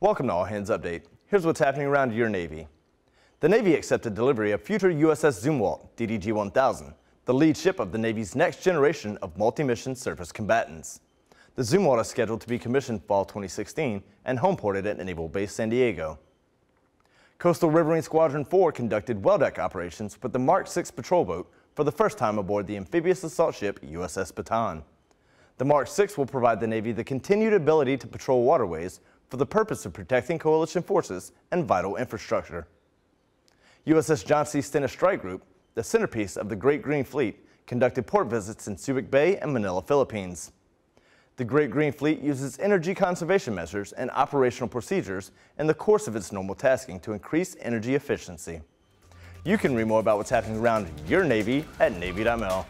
Welcome to All Hands Update. Here's what's happening around your Navy. The Navy accepted delivery of future USS Zumwalt DDG-1000, the lead ship of the Navy's next generation of multi-mission surface combatants. The Zumwalt is scheduled to be commissioned fall 2016 and homeported at Naval Base San Diego. Coastal Riverine Squadron 4 conducted well deck operations with the Mark 6 patrol boat for the first time aboard the amphibious assault ship USS Bataan. The Mark 6 will provide the Navy the continued ability to patrol waterways for the purpose of protecting coalition forces and vital infrastructure. USS John C. Stennis Strike Group, the centerpiece of the Great Green Fleet, conducted port visits in Subic Bay and Manila, Philippines. The Great Green Fleet uses energy conservation measures and operational procedures in the course of its normal tasking to increase energy efficiency. You can read more about what's happening around your Navy at Navy.mil.